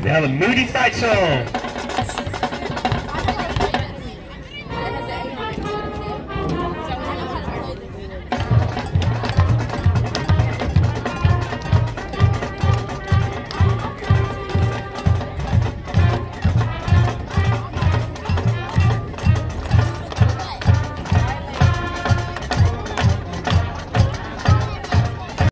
They have a moody fight song.